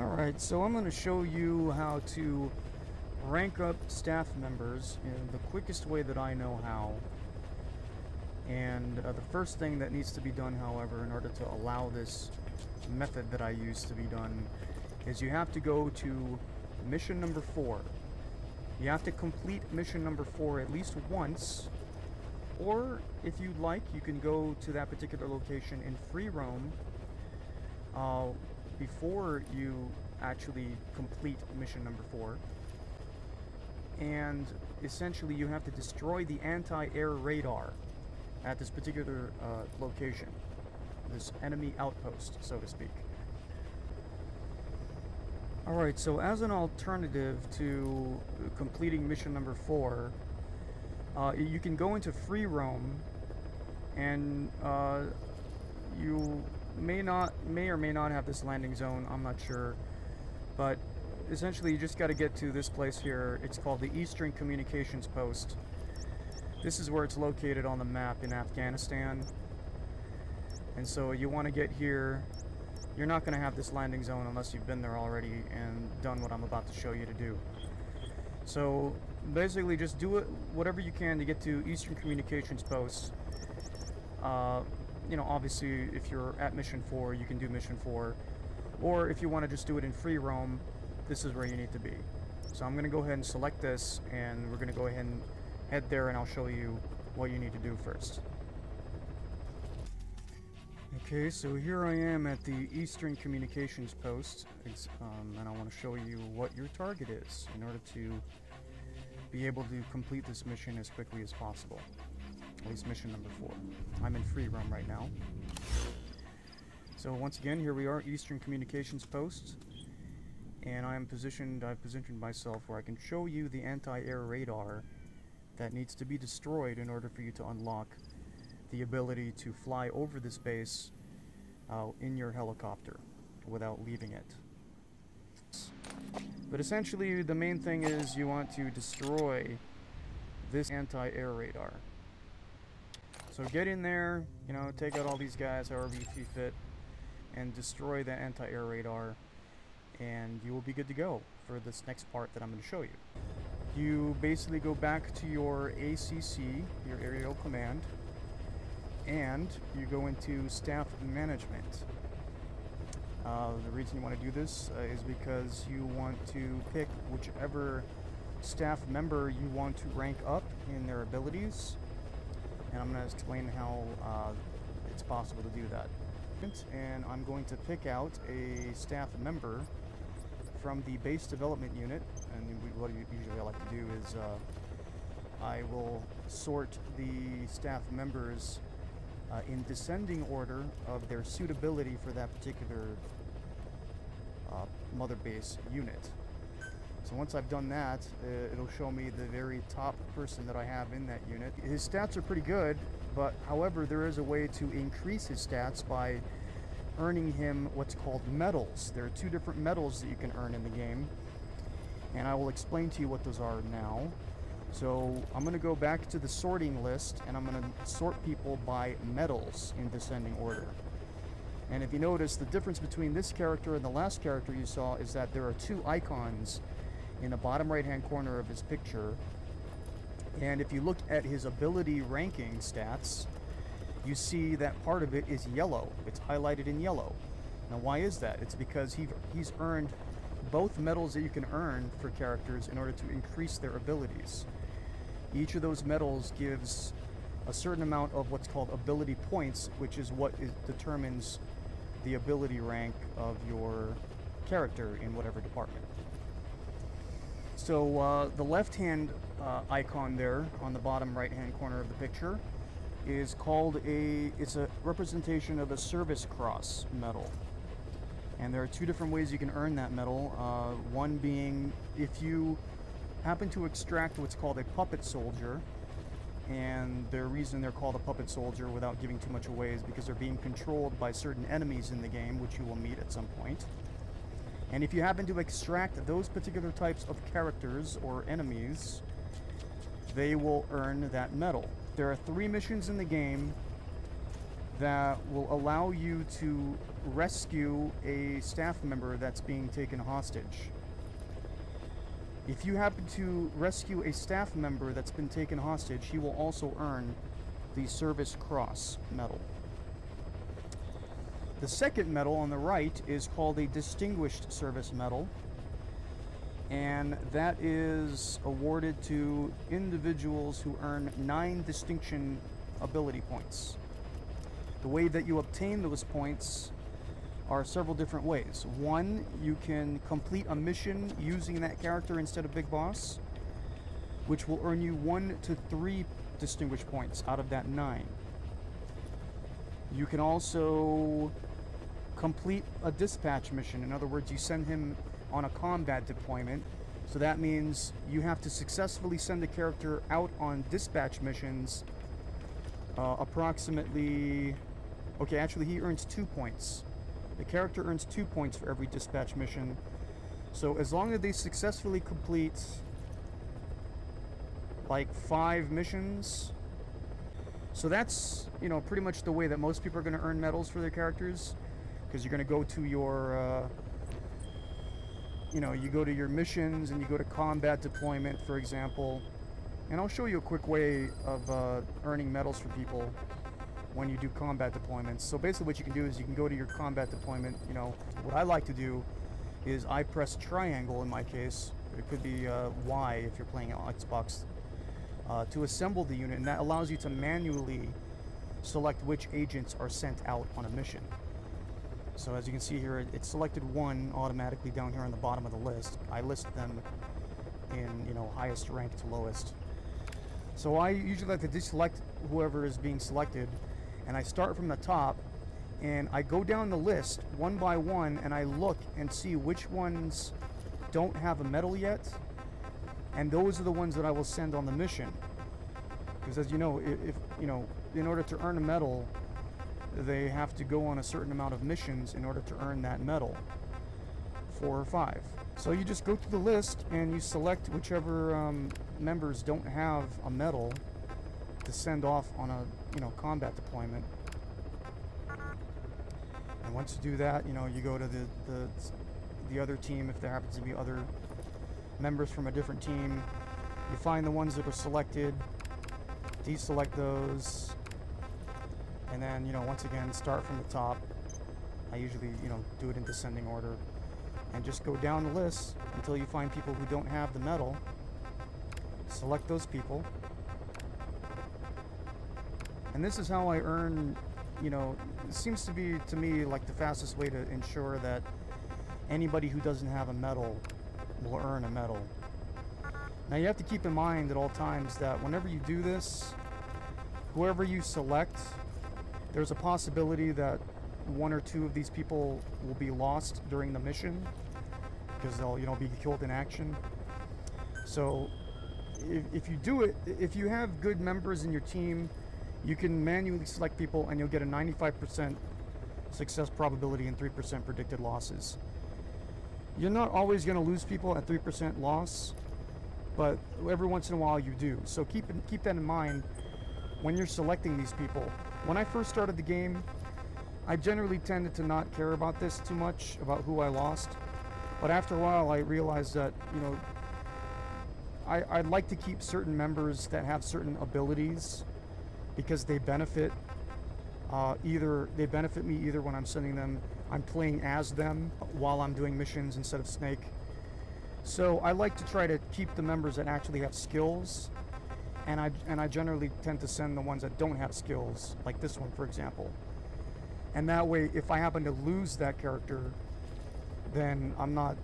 Alright, so I'm going to show you how to rank up staff members in the quickest way that I know how. And uh, the first thing that needs to be done, however, in order to allow this method that I use to be done, is you have to go to mission number 4. You have to complete mission number 4 at least once, or if you'd like, you can go to that particular location in free roam uh, before you actually complete mission number four. And essentially, you have to destroy the anti-air radar at this particular uh, location, this enemy outpost, so to speak. Alright, so as an alternative to completing mission number four, uh, you can go into free roam and uh, you may not may or may not have this landing zone I'm not sure. But essentially you just got to get to this place here. It's called the Eastern Communications Post. This is where it's located on the map in Afghanistan. And so you want to get here. You're not going to have this landing zone unless you've been there already and done what I'm about to show you to do. So basically just do it whatever you can to get to Eastern Communications Post. Uh, you know, obviously, if you're at Mission 4, you can do Mission 4. Or if you want to just do it in free roam, this is where you need to be. So I'm going to go ahead and select this, and we're going to go ahead and head there, and I'll show you what you need to do first. Okay, so here I am at the Eastern Communications Post, um, and I want to show you what your target is in order to be able to complete this mission as quickly as possible. At least mission number four. I'm in free roam right now. So once again, here we are, Eastern Communications Post. And I'm positioned, I've positioned myself where I can show you the anti-air radar that needs to be destroyed in order for you to unlock the ability to fly over this base uh, in your helicopter without leaving it. But essentially, the main thing is you want to destroy this anti-air radar. So get in there, you know, take out all these guys however you see fit, and destroy the anti-air radar, and you will be good to go for this next part that I'm going to show you. You basically go back to your ACC, your aerial command, and you go into staff management. Uh, the reason you want to do this uh, is because you want to pick whichever staff member you want to rank up in their abilities and I'm going to explain how uh, it's possible to do that. And I'm going to pick out a staff member from the base development unit, and what usually I like to do is uh, I will sort the staff members uh, in descending order of their suitability for that particular uh, mother base unit. So once I've done that, uh, it'll show me the very top person that I have in that unit. His stats are pretty good, but however, there is a way to increase his stats by earning him what's called medals. There are two different medals that you can earn in the game, and I will explain to you what those are now. So I'm going to go back to the sorting list, and I'm going to sort people by medals in descending order. And if you notice, the difference between this character and the last character you saw is that there are two icons in the bottom right hand corner of his picture. And if you look at his ability ranking stats, you see that part of it is yellow. It's highlighted in yellow. Now why is that? It's because he, he's earned both medals that you can earn for characters in order to increase their abilities. Each of those medals gives a certain amount of what's called ability points, which is what is, determines the ability rank of your character in whatever department. So uh, the left-hand uh, icon there on the bottom right-hand corner of the picture is called a, it's a representation of a service cross medal. And there are two different ways you can earn that medal. Uh, one being if you happen to extract what's called a puppet soldier, and the reason they're called a puppet soldier without giving too much away is because they're being controlled by certain enemies in the game, which you will meet at some point. And if you happen to extract those particular types of characters or enemies, they will earn that medal. There are three missions in the game that will allow you to rescue a staff member that's being taken hostage. If you happen to rescue a staff member that's been taken hostage, he will also earn the Service Cross medal. The second medal on the right is called a Distinguished Service Medal, and that is awarded to individuals who earn nine distinction ability points. The way that you obtain those points are several different ways. One, you can complete a mission using that character instead of Big Boss, which will earn you one to three distinguished points out of that nine. You can also complete a dispatch mission. In other words, you send him on a combat deployment. So that means you have to successfully send a character out on dispatch missions uh, approximately... Okay, actually he earns two points. The character earns two points for every dispatch mission. So as long as they successfully complete like five missions. So that's, you know, pretty much the way that most people are going to earn medals for their characters. Because you're going to go to your, uh, you know, you go to your missions and you go to combat deployment, for example. And I'll show you a quick way of uh, earning medals for people when you do combat deployments. So basically what you can do is you can go to your combat deployment, you know, what I like to do is I press triangle in my case, it could be uh, Y if you're playing on Xbox, uh, to assemble the unit, and that allows you to manually select which agents are sent out on a mission. So as you can see here, it selected one automatically down here on the bottom of the list. I list them in, you know, highest rank to lowest. So I usually like to deselect whoever is being selected and I start from the top and I go down the list one by one and I look and see which ones don't have a medal yet and those are the ones that I will send on the mission because as you know if, if you know in order to earn a medal they have to go on a certain amount of missions in order to earn that medal four or five so you just go through the list and you select whichever um, members don't have a medal to send off on a you know combat deployment. And once you do that, you know you go to the the the other team if there happens to be other members from a different team. You find the ones that are selected, deselect those, and then you know once again start from the top. I usually you know do it in descending order, and just go down the list until you find people who don't have the medal. Select those people and this is how I earn, you know, it seems to be, to me, like the fastest way to ensure that anybody who doesn't have a medal will earn a medal. Now you have to keep in mind at all times that whenever you do this, whoever you select, there's a possibility that one or two of these people will be lost during the mission because they'll, you know, be killed in action. So if, if you do it, if you have good members in your team you can manually select people and you'll get a 95% success probability and 3% predicted losses. You're not always going to lose people at 3% loss, but every once in a while you do. So keep, keep that in mind when you're selecting these people. When I first started the game, I generally tended to not care about this too much, about who I lost. But after a while, I realized that, you know, I, I'd like to keep certain members that have certain abilities because they benefit uh, either they benefit me either when I'm sending them I'm playing as them while I'm doing missions instead of Snake so I like to try to keep the members that actually have skills and I and I generally tend to send the ones that don't have skills like this one for example and that way if I happen to lose that character then I'm not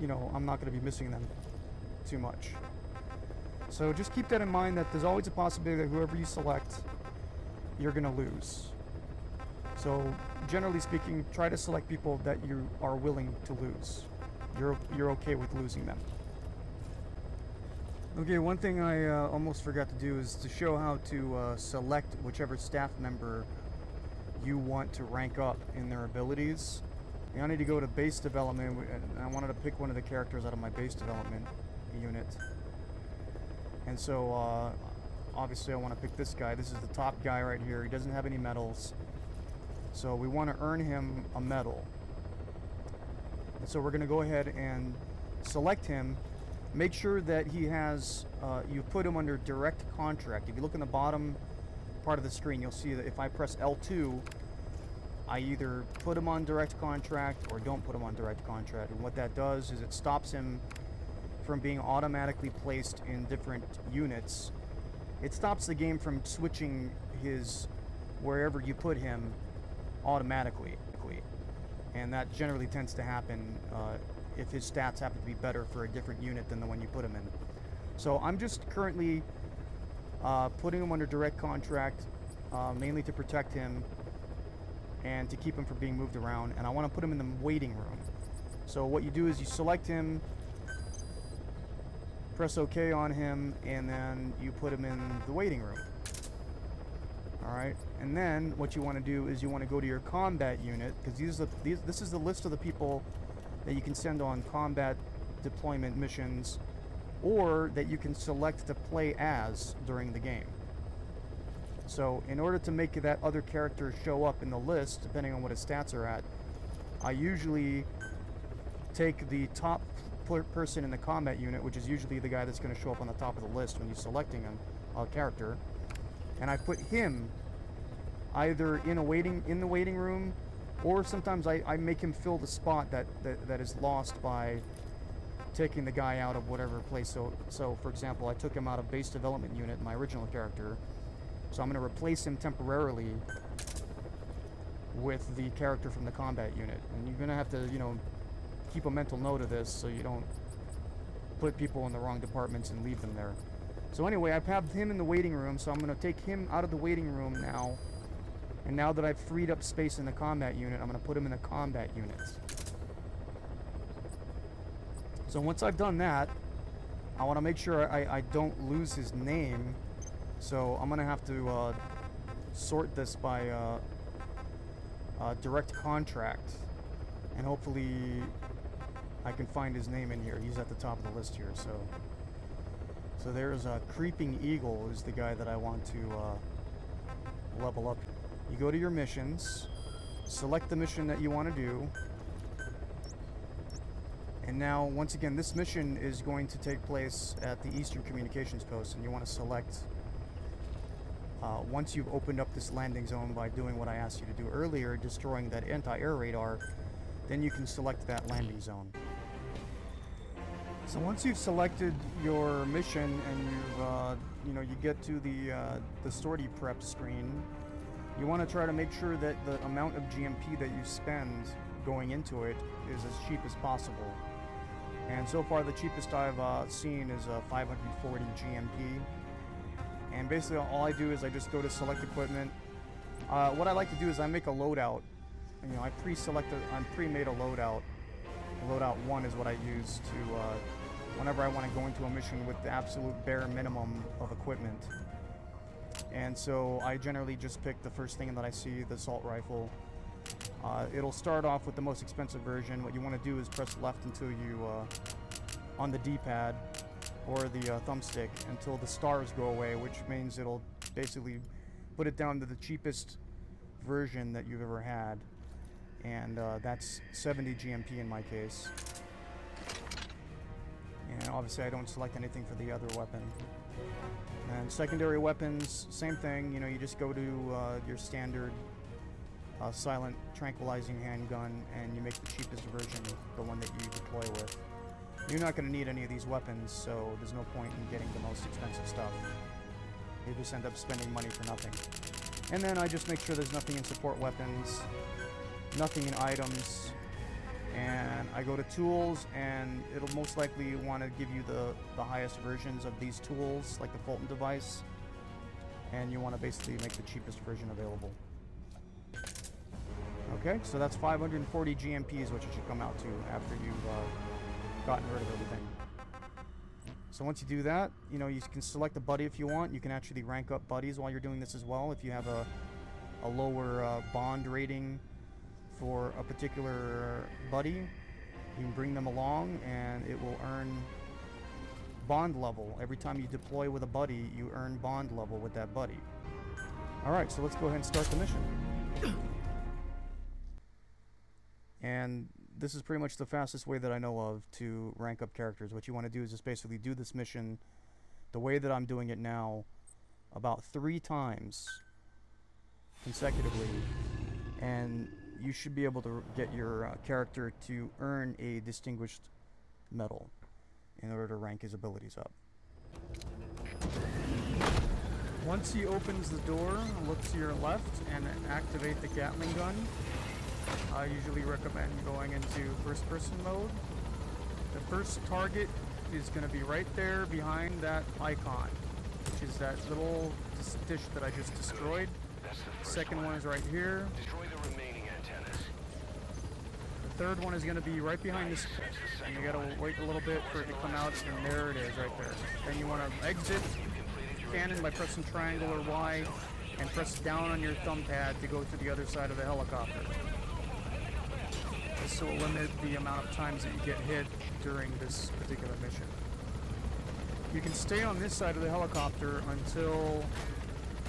you know I'm not going to be missing them too much so just keep that in mind that there's always a possibility that whoever you select you're going to lose. So, generally speaking, try to select people that you are willing to lose. You're, you're okay with losing them. Okay, one thing I uh, almost forgot to do is to show how to uh, select whichever staff member you want to rank up in their abilities. I need to go to base development, and I wanted to pick one of the characters out of my base development unit. And so uh, obviously I want to pick this guy. This is the top guy right here. He doesn't have any medals. So we want to earn him a medal. And so we're going to go ahead and select him. Make sure that he has, uh, you put him under direct contract. If you look in the bottom part of the screen, you'll see that if I press L2, I either put him on direct contract or don't put him on direct contract. And what that does is it stops him from being automatically placed in different units. It stops the game from switching his wherever you put him automatically. And that generally tends to happen uh, if his stats happen to be better for a different unit than the one you put him in. So I'm just currently uh, putting him under direct contract, uh, mainly to protect him and to keep him from being moved around. And I want to put him in the waiting room. So what you do is you select him, press OK on him, and then you put him in the waiting room. Alright, and then what you want to do is you want to go to your combat unit, because these, are the, these this is the list of the people that you can send on combat deployment missions, or that you can select to play as during the game. So in order to make that other character show up in the list, depending on what his stats are at, I usually take the top person in the combat unit, which is usually the guy that's going to show up on the top of the list when you're selecting a character, and I put him either in a waiting in the waiting room or sometimes I, I make him fill the spot that, that, that is lost by taking the guy out of whatever place. So, so for example, I took him out of base development unit, my original character. So I'm going to replace him temporarily with the character from the combat unit. And you're going to have to, you know, keep a mental note of this so you don't put people in the wrong departments and leave them there. So anyway, I have had him in the waiting room, so I'm going to take him out of the waiting room now. And now that I've freed up space in the combat unit, I'm going to put him in the combat units. So once I've done that, I want to make sure I, I don't lose his name. So I'm going to have to uh, sort this by uh, uh, direct contract. And hopefully I can find his name in here. He's at the top of the list here, so... So there's a Creeping Eagle is the guy that I want to uh, level up. You go to your missions, select the mission that you want to do, and now, once again, this mission is going to take place at the Eastern Communications Post, and you want to select, uh, once you've opened up this landing zone by doing what I asked you to do earlier, destroying that anti-air radar, then you can select that landing zone. So once you've selected your mission and you've, uh, you know, you get to the, uh, the sortie prep screen, you want to try to make sure that the amount of GMP that you spend going into it is as cheap as possible. And so far the cheapest I've uh, seen is uh, 540 GMP. And basically all I do is I just go to select equipment. Uh, what I like to do is I make a loadout. You know, I pre-select, I'm pre-made a loadout loadout 1 is what I use to, uh, whenever I want to go into a mission with the absolute bare minimum of equipment. And so I generally just pick the first thing that I see, the assault rifle. Uh, it'll start off with the most expensive version. What you want to do is press left until you, uh, on the D-pad or the uh, thumbstick, until the stars go away, which means it'll basically put it down to the cheapest version that you've ever had and uh, that's 70 GMP in my case. And obviously I don't select anything for the other weapon. And secondary weapons, same thing, you know, you just go to uh, your standard uh, silent tranquilizing handgun and you make the cheapest version, of the one that you deploy with. You're not going to need any of these weapons, so there's no point in getting the most expensive stuff. You just end up spending money for nothing. And then I just make sure there's nothing in support weapons nothing in items and I go to tools and it'll most likely want to give you the, the highest versions of these tools like the Fulton device and you want to basically make the cheapest version available. Okay, so that's 540 GMP is what you should come out to after you've uh, gotten rid of everything. So once you do that, you know, you can select a buddy if you want. You can actually rank up buddies while you're doing this as well. If you have a, a lower uh, bond rating for a particular buddy. You can bring them along and it will earn bond level. Every time you deploy with a buddy, you earn bond level with that buddy. Alright, so let's go ahead and start the mission. And this is pretty much the fastest way that I know of to rank up characters. What you want to do is just basically do this mission the way that I'm doing it now about three times consecutively and you should be able to get your uh, character to earn a distinguished medal in order to rank his abilities up. Once he opens the door, look to your left and activate the Gatling gun. I usually recommend going into first person mode. The first target is going to be right there behind that icon, which is that little dish that I just destroyed. The second one is right here. Destroy the remaining antennas. The third one is going to be right behind this. And you got to wait a little bit for it to come out, and there it is right there. Then you want to exit cannon by pressing triangle or Y and press down on your thumb pad to go to the other side of the helicopter. This will limit the amount of times that you get hit during this particular mission. You can stay on this side of the helicopter until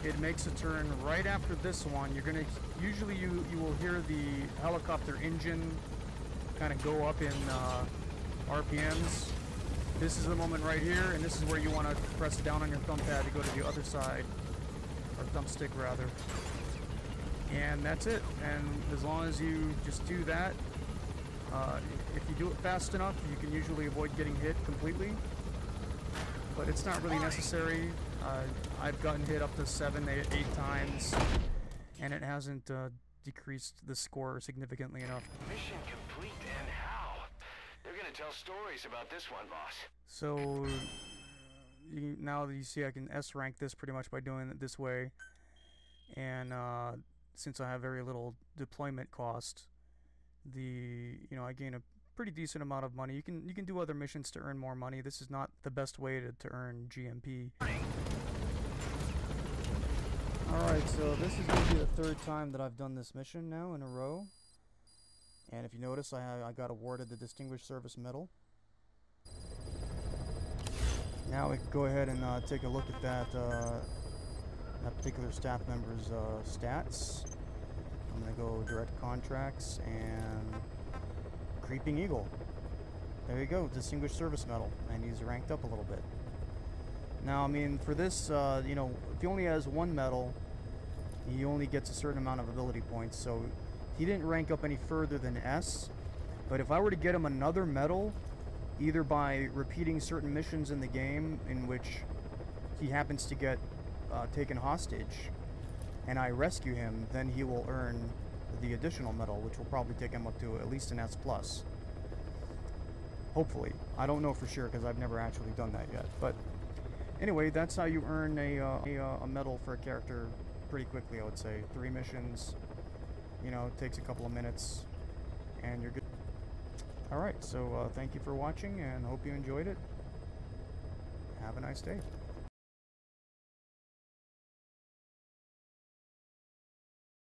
it makes a turn right after this one. You're gonna usually you you will hear the helicopter engine kind of go up in uh, RPMs. This is the moment right here, and this is where you want to press down on your thumb pad to go to the other side, or thumbstick rather. And that's it. And as long as you just do that, uh, if you do it fast enough, you can usually avoid getting hit completely. But it's not really necessary. Uh, I've gotten hit up to seven, eight, eight times, and it hasn't uh, decreased the score significantly enough. Mission complete, and how? They're gonna tell stories about this one, boss. So you, now that you see, I can S rank this pretty much by doing it this way, and uh, since I have very little deployment cost, the you know I gain a pretty decent amount of money. You can you can do other missions to earn more money. This is not the best way to, to earn GMP. Alright, so this is going to be the third time that I've done this mission now in a row. And if you notice, I, I got awarded the Distinguished Service Medal. Now we can go ahead and uh, take a look at that, uh, that particular staff member's uh, stats. I'm going to go direct contracts and Creeping Eagle. There you go, Distinguished Service Medal, and he's ranked up a little bit. Now, I mean, for this, uh, you know, if he only has one medal, he only gets a certain amount of ability points, so he didn't rank up any further than S. But if I were to get him another medal, either by repeating certain missions in the game in which he happens to get uh, taken hostage, and I rescue him, then he will earn the additional medal, which will probably take him up to at least an S+. plus. Hopefully. I don't know for sure because I've never actually done that yet. But anyway, that's how you earn a, uh, a, uh, a medal for a character pretty quickly, I would say. Three missions, you know, takes a couple of minutes, and you're good. Alright, so uh, thank you for watching, and hope you enjoyed it. Have a nice day.